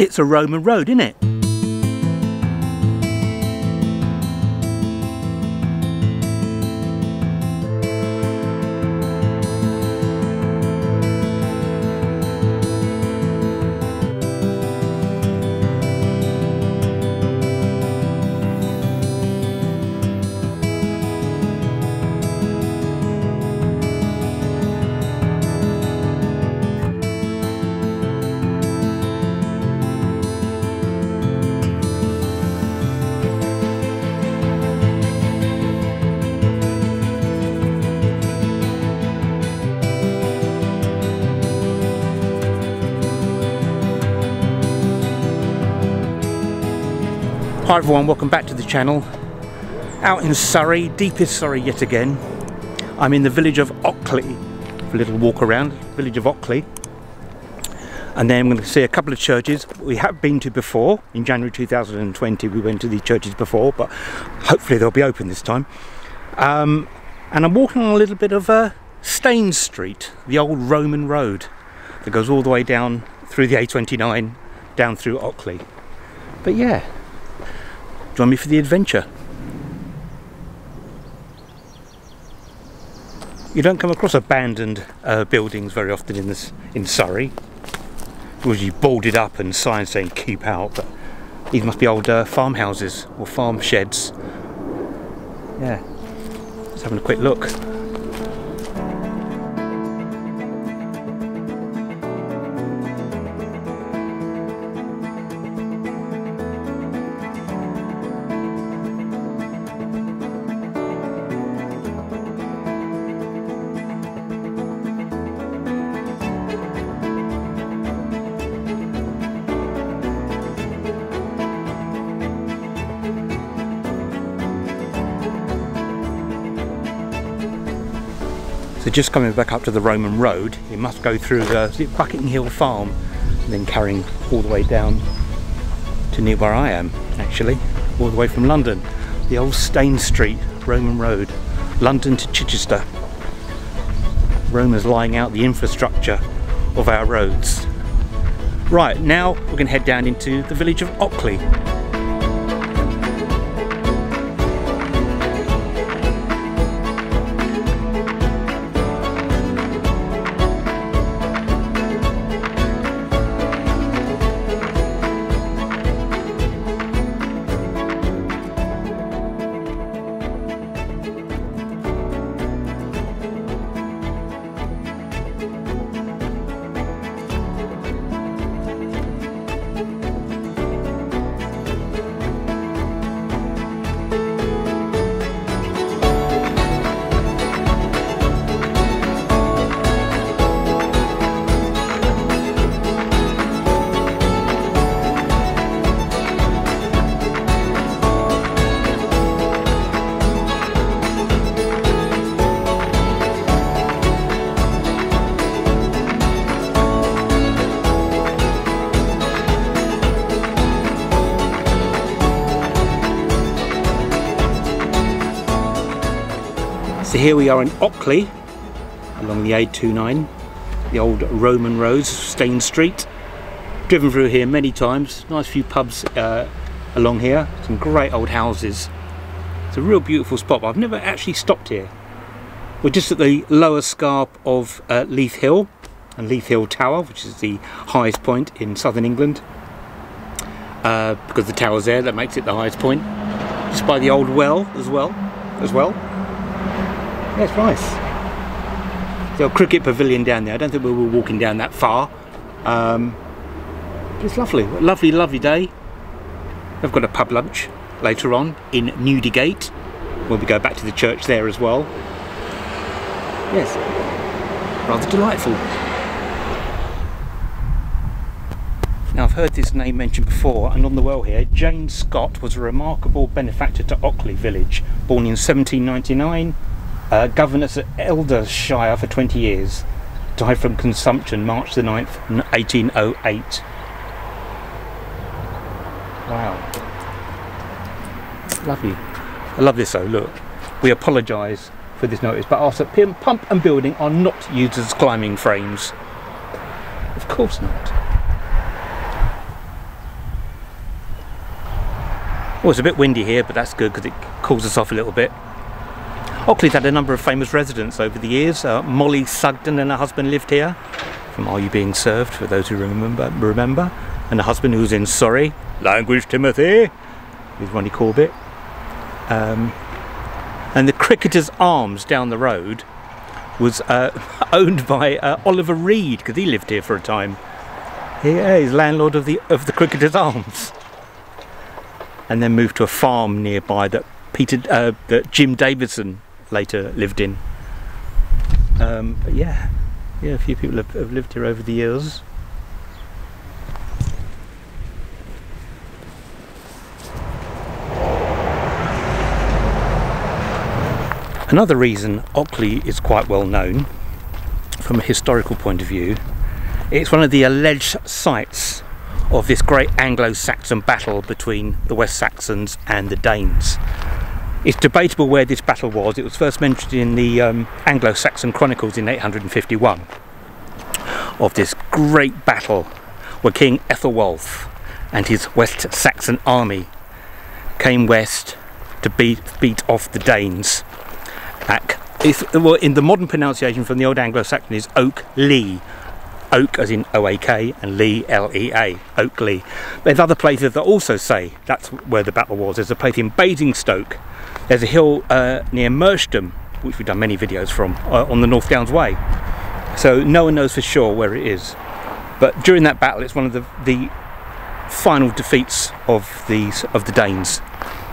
It's a Roman road, isn't it? Hi everyone, welcome back to the channel. Out in Surrey, deepest Surrey yet again. I'm in the village of Ockley for a little walk around, village of Ockley. And then I'm going to see a couple of churches we have been to before. In January 2020 we went to the churches before, but hopefully they'll be open this time. Um, and I'm walking on a little bit of uh, Stane Street, the old Roman road that goes all the way down through the A29, down through Ockley. But yeah, Join me for the adventure. You don't come across abandoned uh, buildings very often in this in Surrey. Usually boarded up and signs saying keep out, but these must be old uh, farmhouses or farm sheds. Yeah, just having a quick look. Just coming back up to the Roman road, you must go through the Bucking Hill Farm and then carrying all the way down to near where I am actually, all the way from London. The old Stane Street Roman Road, London to Chichester. Rome is lying out the infrastructure of our roads. Right, now we're going to head down into the village of Ockley. Here we are in Ockley, along the A29, the old Roman roads, Stane Street. Driven through here many times, nice few pubs uh, along here, some great old houses. It's a real beautiful spot, but I've never actually stopped here. We're just at the lower scarp of uh, Leith Hill and Leith Hill Tower, which is the highest point in southern England. Uh, because the tower's there, that makes it the highest point. Just by the old well as well, as well. It's nice. The old cricket pavilion down there. I don't think we were walking down that far. Um, it's lovely. Lovely, lovely day. We've got a pub lunch later on in Newdigate. Where we go back to the church there as well. Yes, rather delightful. Now I've heard this name mentioned before and on the well here, Jane Scott was a remarkable benefactor to Ockley village, born in 1799 uh, governess at Eldershire for 20 years. Died from consumption March the 9th, 1808. Wow. Lovely. I love this though, look. We apologise for this notice, but our pump and building are not used as climbing frames. Of course not. Well, it's a bit windy here, but that's good because it cools us off a little bit. Ockley's had a number of famous residents over the years. Uh, Mollie Sugden and her husband lived here, from Are You Being Served, for those who remember. remember. And the husband who's in Sorry, Language Timothy, with Ronnie Corbett. Um, and the Cricketer's Arms down the road was uh, owned by uh, Oliver Reed, because he lived here for a time. Yeah, he's landlord of the of the Cricketer's Arms and then moved to a farm nearby that Peter uh, that Jim Davidson later lived in. Um, but yeah, yeah, a few people have, have lived here over the years. Another reason Ockley is quite well known from a historical point of view, it's one of the alleged sites of this great Anglo-Saxon battle between the West Saxons and the Danes. It's debatable where this battle was. It was first mentioned in the um, Anglo-Saxon Chronicles in 851 of this great battle where King Ethelwulf and his West Saxon army came west to beat, beat off the Danes. At, well, in the modern pronunciation from the old Anglo-Saxon is Oak Lee, Oak as in O-A-K and Lee L-E-A, Oakley. There's other places that also say that's where the battle was. There's a place in Basingstoke. There's a hill uh, near Merstham, which we've done many videos from, uh, on the North Downs Way. So no one knows for sure where it is. But during that battle, it's one of the, the final defeats of these of the Danes.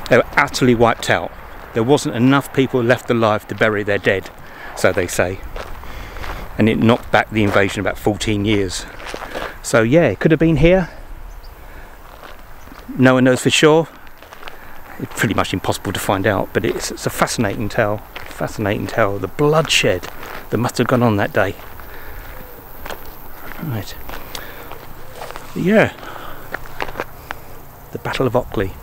They were utterly wiped out. There wasn't enough people left alive to bury their dead, so they say and it knocked back the invasion about 14 years. So yeah, it could have been here. No one knows for sure. It's pretty much impossible to find out, but it's, it's a fascinating tale. Fascinating tale. The bloodshed that must have gone on that day. Right. Yeah. The Battle of Ockley.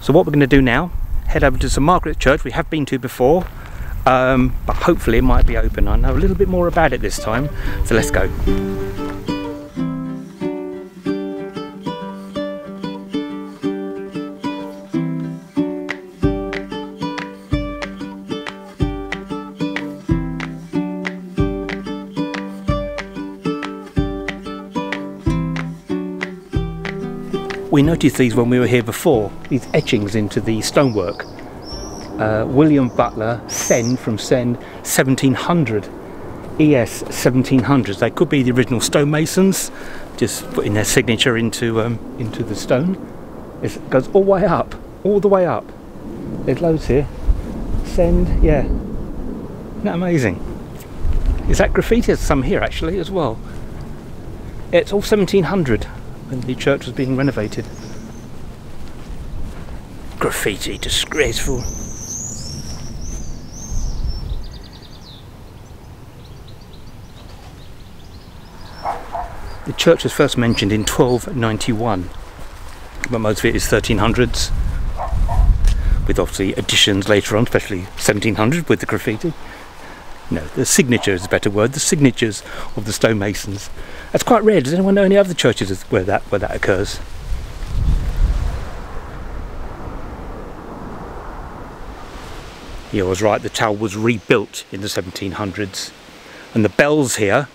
So what we're going to do now, head over to St Margaret's Church we have been to before um, but hopefully it might be open. I know a little bit more about it this time, so let's go. We noticed these when we were here before, these etchings into the stonework uh, William Butler, Sen from Sen, 1700. ES 1700s. They could be the original stonemasons, just putting their signature into um, into the stone. It goes all the way up, all the way up. There's loads here. Send, yeah. Isn't that amazing? Is that graffiti? There's some here actually as well. It's all 1700 when the church was being renovated. Graffiti, disgraceful. The church was first mentioned in 1291, but most of it is 1300s, with obviously additions later on, especially 1700 with the graffiti. No, the signature is a better word. The signatures of the stonemasons. That's quite rare. Does anyone know any other churches where that where that occurs? Yeah, I was right. The tower was rebuilt in the 1700s, and the bells here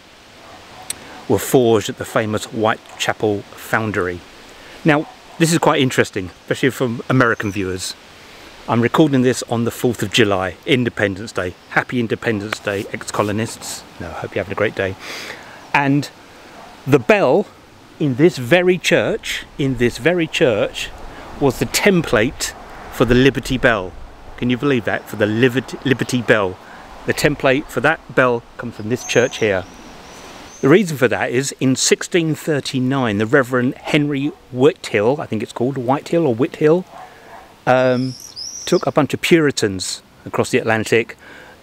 were forged at the famous Whitechapel Foundry. Now, this is quite interesting, especially from American viewers. I'm recording this on the 4th of July, Independence Day. Happy Independence Day, ex-colonists. No, hope you're having a great day. And the bell in this very church, in this very church, was the template for the Liberty Bell. Can you believe that? For the Liberty Bell. The template for that bell comes from this church here. The reason for that is in 1639, the Reverend Henry Whithill, I think it's called Whitehill or Whithill, um, took a bunch of Puritans across the Atlantic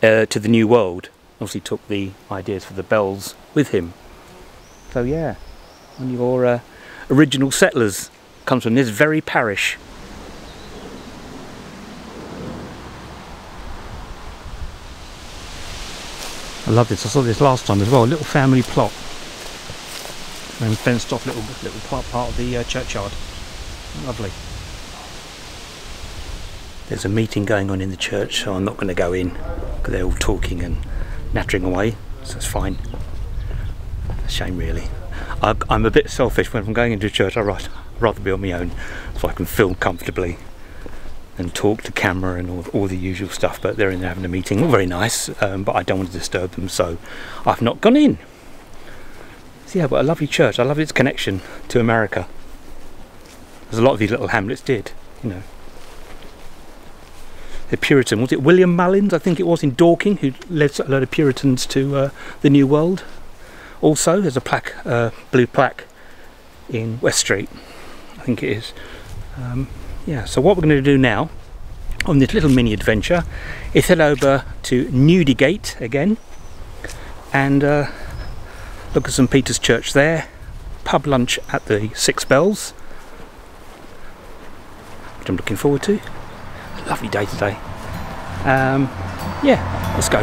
uh, to the New World. Obviously, took the ideas for the bells with him. So, yeah, one of your uh, original settlers comes from this very parish. I love this. I saw this last time as well. A little family plot and fenced off little little part, part of the uh, churchyard. Lovely. There's a meeting going on in the church, so I'm not going to go in because they're all talking and nattering away, so it's fine. A shame, really. I, I'm a bit selfish when I'm going into church. I'd rather be on my own so I can film comfortably and talk to camera and all, all the usual stuff. But they're in there having a meeting, all very nice, um, but I don't want to disturb them, so I've not gone in. So yeah, but a lovely church. I love its connection to America. As a lot of these little hamlets did, you know. The Puritan, was it William Mullins, I think it was, in Dorking, who led a lot of Puritans to uh, the New World. Also, there's a plaque, uh, blue plaque in West Street, I think it is. Um, yeah, so what we're going to do now on this little mini adventure is head over to Newdigate again and uh, look at St Peter's Church there, pub lunch at the Six Bells, which I'm looking forward to. Lovely day today. Um, yeah, let's go.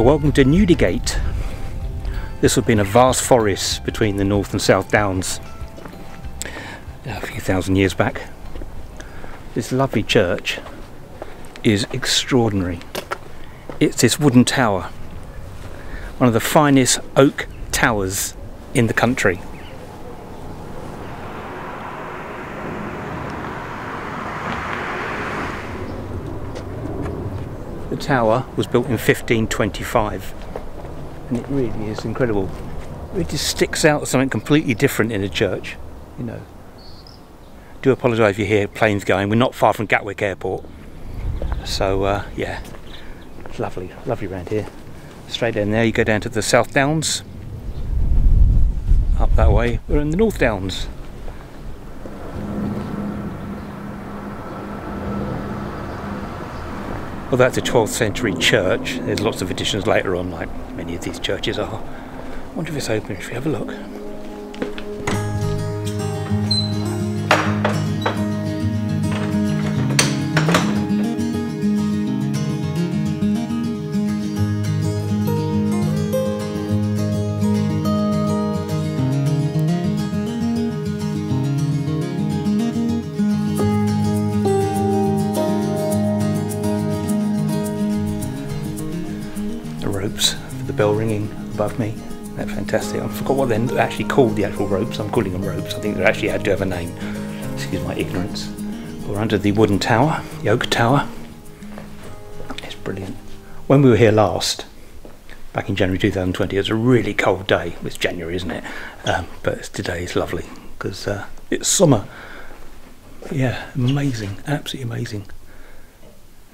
So welcome to Newdigate. This would have been a vast forest between the North and South Downs a few thousand years back. This lovely church is extraordinary. It's this wooden tower, one of the finest oak towers in the country. Tower was built in 1525 and it really is incredible. It just sticks out something completely different in a church, you know. Do apologise if you hear planes going. We're not far from Gatwick Airport, so uh, yeah, it's lovely, lovely around here. Straight in there, you go down to the South Downs. Up that way, we're in the North Downs. Well, that's a 12th century church. There's lots of additions later on, like many of these churches are. I wonder if it's open, if you have a look. Fantastic. I forgot what they're actually called, the actual ropes. I'm calling them ropes. I think they actually had to have a name. Excuse my ignorance. We're under the wooden tower, the oak tower. It's brilliant. When we were here last, back in January 2020, it was a really cold day. It's January, isn't it? Um, but today is lovely because uh, it's summer. Yeah, amazing, absolutely amazing.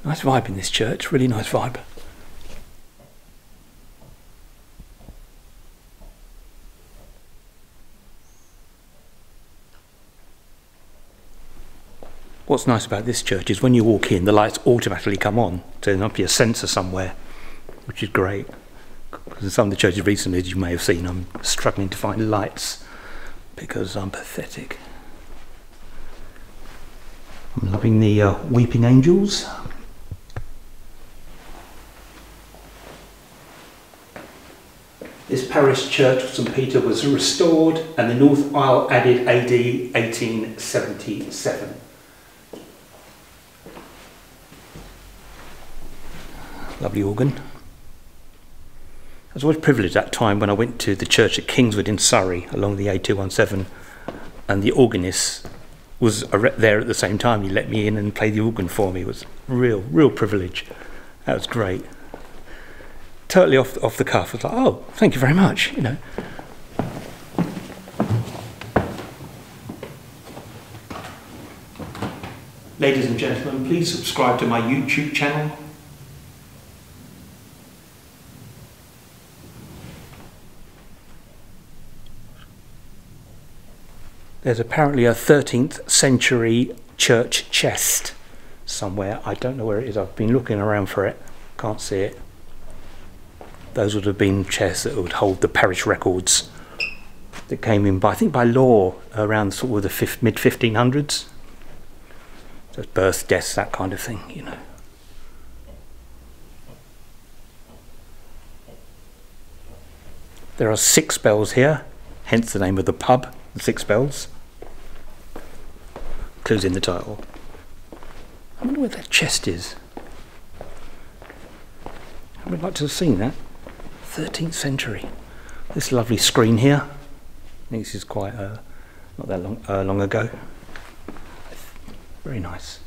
Nice vibe in this church, really nice vibe. What's nice about this church is when you walk in, the lights automatically come on. So there must be a sensor somewhere, which is great. Because in some of the churches recently, as you may have seen, I'm struggling to find lights because I'm pathetic. I'm loving the uh, Weeping Angels. This parish church of St Peter was restored and the north aisle added AD 1877. Lovely organ. I was always privileged at that time when I went to the church at Kingswood in Surrey along the A217 and the organist was there at the same time. He let me in and play the organ for me. It was real, real privilege. That was great. Totally off, off the cuff. I was like, oh, thank you very much, you know. Ladies and gentlemen, please subscribe to my YouTube channel There's apparently a 13th century church chest somewhere. I don't know where it is. I've been looking around for it. Can't see it. Those would have been chests that would hold the parish records that came in by, I think, by law around sort of the mid 1500s. So births, deaths, that kind of thing, you know. There are six bells here, hence the name of the pub, the Six Bells. Clues in the title. I wonder where that chest is. I would like to have seen that. 13th century. This lovely screen here. I think this is quite uh, not that long, uh, long ago. Very nice.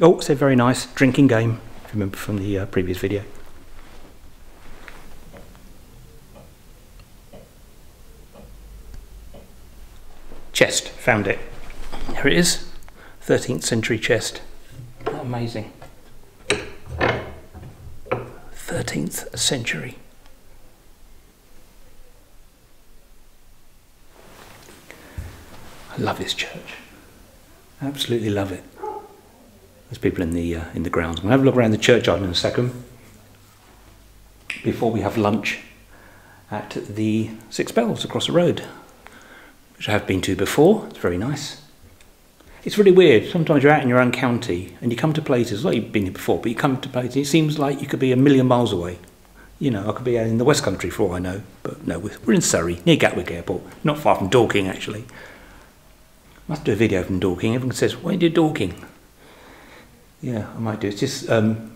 Oh, said very nice. Drinking game, if you remember from the uh, previous video. Chest, found it. Here it is. 13th century chest. Amazing. 13th century. I love this church. Absolutely love it. There's people in the uh, in the grounds. I'm gonna have a look around the churchyard in a second. Before we have lunch at the Six Bells across the road, which I have been to before. It's very nice. It's really weird. Sometimes you're out in your own county and you come to places, like you've been here before, but you come to places, it seems like you could be a million miles away. You know, I could be in the West Country for all I know, but no, we're in Surrey, near Gatwick Airport, not far from Dorking actually. Must do a video from Dorking. Everyone says, why do you do Dorking? Yeah, I might do. It's just um,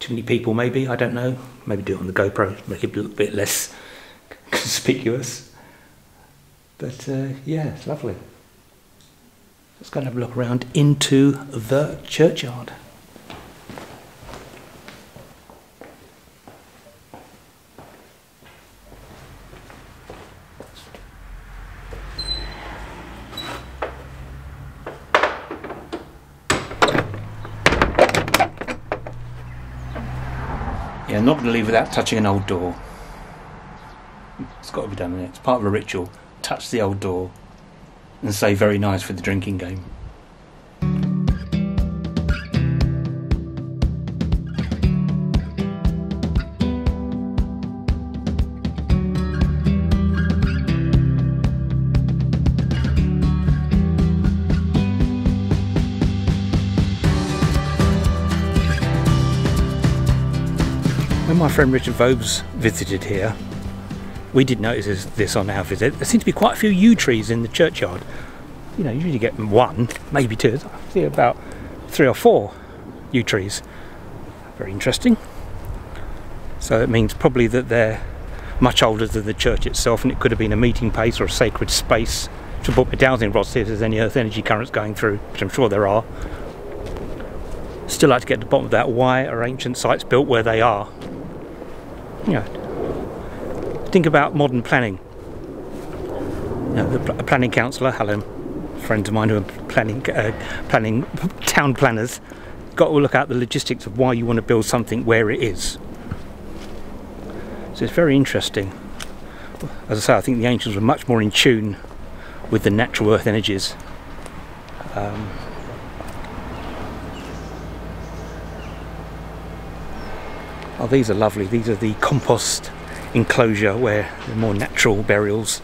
too many people, maybe. I don't know. Maybe do it on the GoPro, make it a bit less conspicuous. But uh, yeah, it's lovely. Let's go and have a look around into the churchyard. Yeah, I'm not going to leave without touching an old door. It's got to be done, it's part of a ritual. Touch the old door and say very nice for the drinking game. When my friend Richard Vobes visited here, we did notice this on our visit. There seem to be quite a few yew trees in the churchyard. You know, you usually get one, maybe two. I see about three or four yew trees. Very interesting. So it means probably that they're much older than the church itself, and it could have been a meeting place or a sacred space. To put my dowsing rod see if there's any earth energy currents going through, which I'm sure there are. Still like to get to the bottom of that. Why are ancient sites built where they are? You know, think about modern planning. You know, the planning councillor, hello, friends of mine who are planning, uh, planning town planners, got to look at the logistics of why you want to build something where it is. So it's very interesting. As I say, I think the ancients were much more in tune with the natural earth energies. Um, oh, these are lovely. These are the compost enclosure where the more natural burials.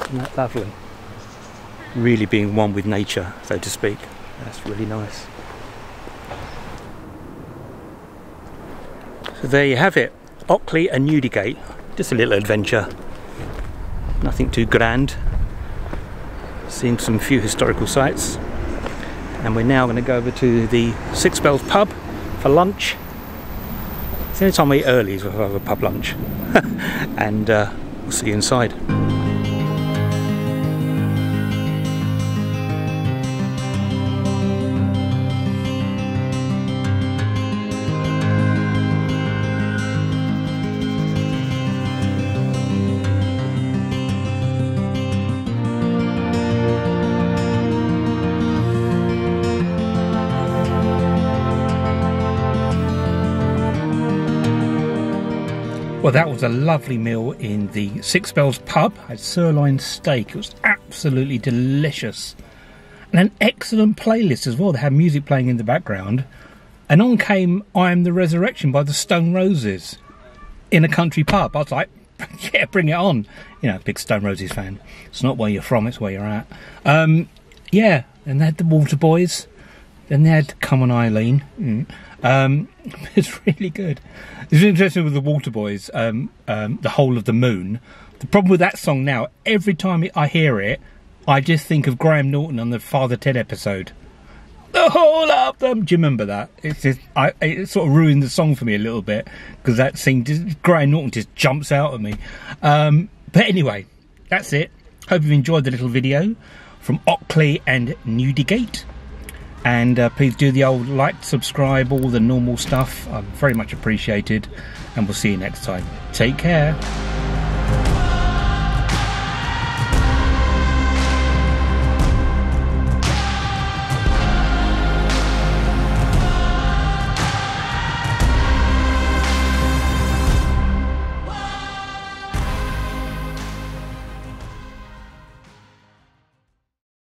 Isn't that lovely? Really being one with nature, so to speak. That's really nice. So there you have it, Ockley and Newdigate. Just a little adventure. Nothing too grand. Seen some few historical sites. And we're now going to go over to the Six Bells pub for lunch It's the only time we eat early is we have a pub lunch. and uh, we'll see you inside. Well, that was a lovely meal in the Six Bells pub. I had sirloin steak. It was absolutely delicious. And an excellent playlist as well. They had music playing in the background. And on came I Am the Resurrection by the Stone Roses in a country pub. I was like, yeah, bring it on. You know, big Stone Roses fan. It's not where you're from, it's where you're at. Um, yeah, and they had the Waterboys. Then they had Come on Eileen. Mm. Um, it's really good. It's interesting with the Waterboys, um, um, The Whole of the Moon. The problem with that song now, every time I hear it, I just think of Graham Norton on the Father Ted episode. The whole of them. Do you remember that? It's just, I, it sort of ruined the song for me a little bit because that scene, just, Graham Norton just jumps out at me. Um, but anyway, that's it. Hope you've enjoyed the little video from Ockley and Newdigate. And uh, please do the old like, subscribe, all the normal stuff. I'm very much appreciated. And we'll see you next time. Take care.